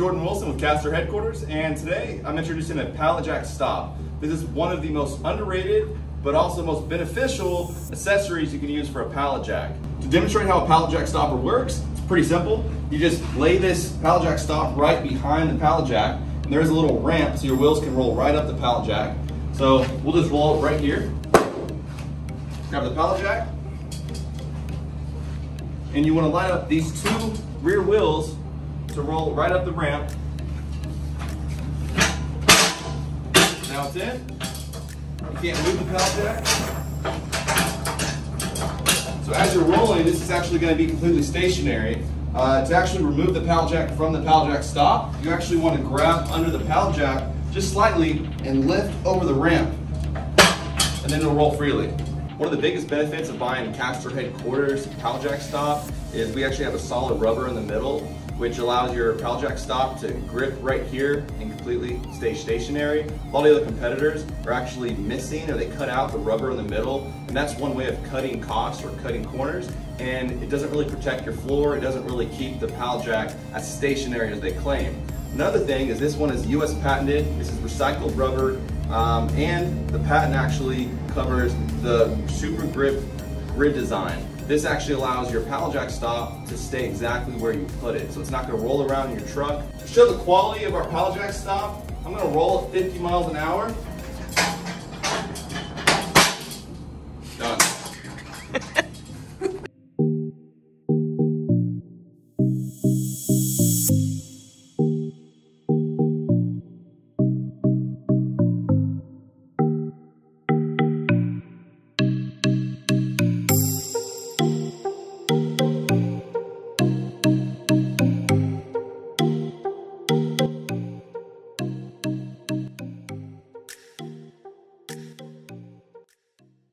Jordan Wilson with Caster Headquarters, and today I'm introducing a pallet jack stop. This is one of the most underrated, but also most beneficial accessories you can use for a pallet jack. To demonstrate how a pallet jack stopper works, it's pretty simple. You just lay this pallet jack stop right behind the pallet jack, and there's a little ramp so your wheels can roll right up the pallet jack. So we'll just roll it right here. Grab the pallet jack, and you want to line up these two rear wheels to roll right up the ramp. Now it's in. You can't move the pallet jack. So as you're rolling, this is actually going to be completely stationary. Uh, to actually remove the pallet jack from the pallet jack stop, you actually want to grab under the pallet jack just slightly and lift over the ramp. And then it'll roll freely. One of the biggest benefits of buying Caster headquarters pallet jack stop is we actually have a solid rubber in the middle which allows your pallet jack stop to grip right here and completely stay stationary. A lot of the other competitors are actually missing or they cut out the rubber in the middle and that's one way of cutting costs or cutting corners and it doesn't really protect your floor, it doesn't really keep the pallet jack as stationary as they claim. Another thing is this one is US patented, this is recycled rubber um, and the patent actually covers the super grip grid design. This actually allows your pallet jack stop to stay exactly where you put it. So it's not gonna roll around in your truck. To show the quality of our pallet jack stop, I'm gonna roll at 50 miles an hour